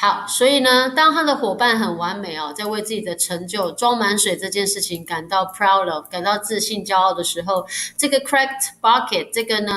好，所以呢，当他的伙伴很完美哦，在为自己的成就装满水这件事情感到 proud of，感到自信、骄傲的时候，这个 cracked bucket 这个呢，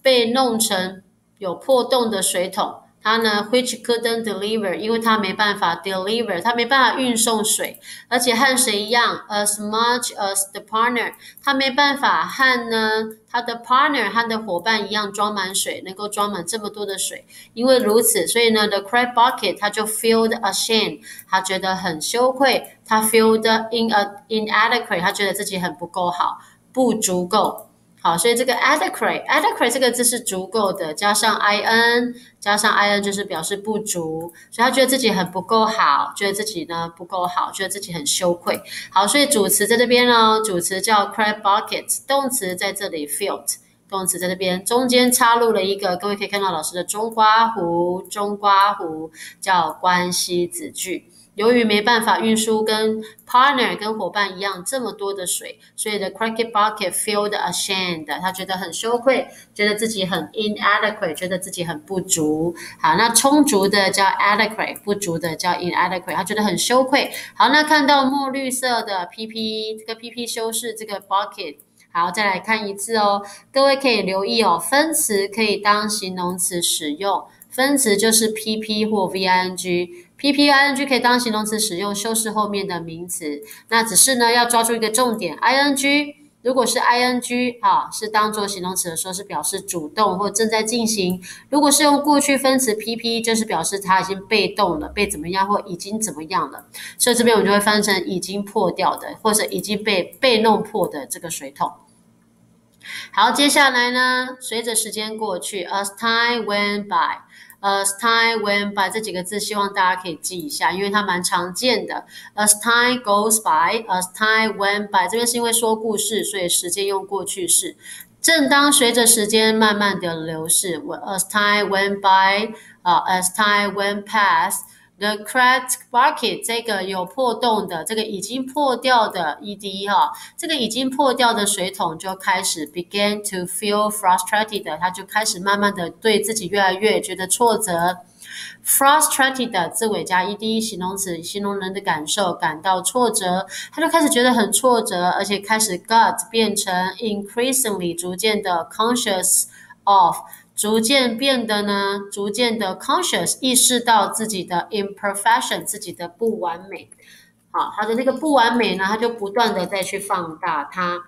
被弄成有破洞的水桶。他呢，which couldn't deliver，因为他没办法 deliver，他没办法运送水，而且和谁一样，as much as the partner，他没办法和呢他的 partner 和的伙伴一样装满水，能够装满这么多的水。因为如此，所以呢，the crab bucket 他就 filled ashamed，他觉得很羞愧，他 filled in a inadequate，他觉得自己很不够好，不足够。好，所以这个 adequate，adequate 这个字是足够的，加上 i n，加上 i n 就是表示不足，所以他觉得自己很不够好，觉得自己呢不够好，觉得自己很羞愧。好，所以主词在这边呢，主词叫 crab bucket，动词在这里 filled，动词在这边中间插入了一个，各位可以看到老师的中刮弧，中刮弧叫关系子句。由于没办法运输跟 partner 跟伙伴一样这么多的水，所以 the cracked bucket filled ashamed，他觉得很羞愧，觉得自己很 inadequate，觉得自己很不足。好，那充足的叫 adequate，不足的叫 inadequate，他觉得很羞愧。好，那看到墨绿色的 PP，这个 PP 修饰这个 bucket。好，再来看一次哦，各位可以留意哦，分词可以当形容词使用，分词就是 PP 或 VING。P P I N G 可以当形容词使用，修饰后面的名词。那只是呢，要抓住一个重点。I N G 如果是 I N G 啊，是当做形容词的时候，是表示主动或正在进行。如果是用过去分词 P P，就是表示它已经被动了，被怎么样或已经怎么样了。所以这边我们就会翻成已经破掉的，或者已经被被弄破的这个水桶。好，接下来呢，随着时间过去，As time went by。As time went by 这几个字，希望大家可以记一下，因为它蛮常见的。As time goes by, as time went by，这边是因为说故事，所以时间用过去式。正当随着时间慢慢的流逝，as time went by，啊，as time went past。The cracked bucket 这个有破洞的，这个已经破掉的 ed 哈，这个已经破掉的水桶就开始 began to feel frustrated，他就开始慢慢的对自己越来越觉得挫折。frustrated 的字尾加 ed 形容词，形容人的感受，感到挫折，他就开始觉得很挫折，而且开始 got 变成 increasingly 逐渐的 conscious of。逐渐变得呢，逐渐的 conscious 意识到自己的 imperfection 自己的不完美，好，他的那个不完美呢，他就不断的再去放大它，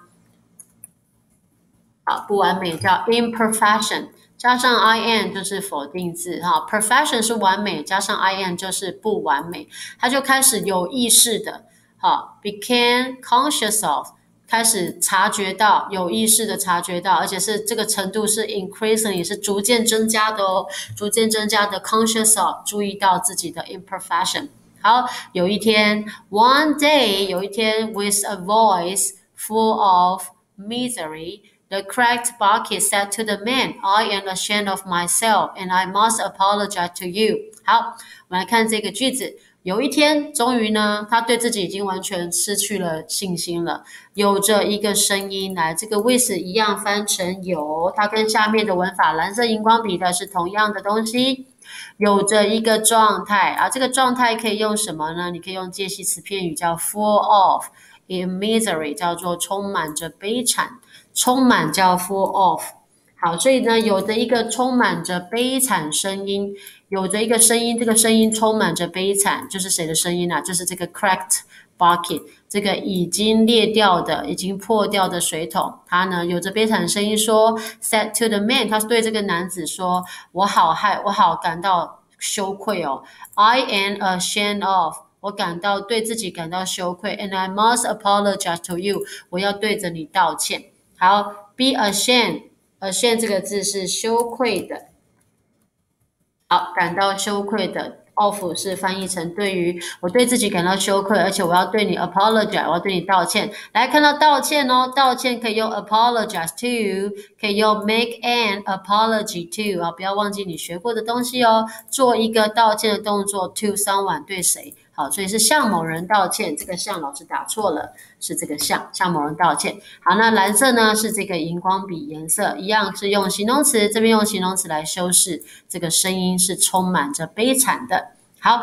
好，不完美叫 imperfection，加上 i n 就是否定字哈，perfection 是完美，加上 i n 就是不完美，他就开始有意识的，好，became conscious of。开始察觉到，有意识的察觉到，而且是这个程度是 increasing，是逐渐增加的哦，逐渐增加的 conscious of，注意到自己的 imperfection。好，有一天，one day，有一天，with a voice full of misery，the cracked bucket said to the man，I am ashamed of myself and I must apologize to you。好，我们来看这个句子。 有一天，终于呢，他对自己已经完全失去了信心了。有着一个声音来，这个 with 一样翻成有，它跟下面的文法蓝色荧光笔的是同样的东西。有着一个状态啊，这个状态可以用什么呢？你可以用介系词片语叫 full of in misery，叫做充满着悲惨，充满叫 full of。好，所以呢，有着一个充满着悲惨声音。有着一个声音，这个声音充满着悲惨，就是谁的声音呢？就是这个 cracked bucket，这个已经裂掉的、已经破掉的水桶。它呢，有着悲惨声音说：“said to the man，他对这个男子说，我好害，我好感到羞愧哦。I am ashamed of，我感到对自己感到羞愧，and I must apologize to you，我要对着你道歉。好，be ashamed a s h a m e 这个字是羞愧的。好，感到羞愧的 of 是翻译成对于我对自己感到羞愧，而且我要对你 apologize，我要对你道歉。来看到道歉哦，道歉可以用 apologize to，可以用 make an apology to 啊，不要忘记你学过的东西哦，做一个道歉的动作 to someone 对谁。好，所以是向某人道歉。这个向老师打错了，是这个向向某人道歉。好，那蓝色呢是这个荧光笔颜色，一样是用形容词，这边用形容词来修饰。这个声音是充满着悲惨的。好，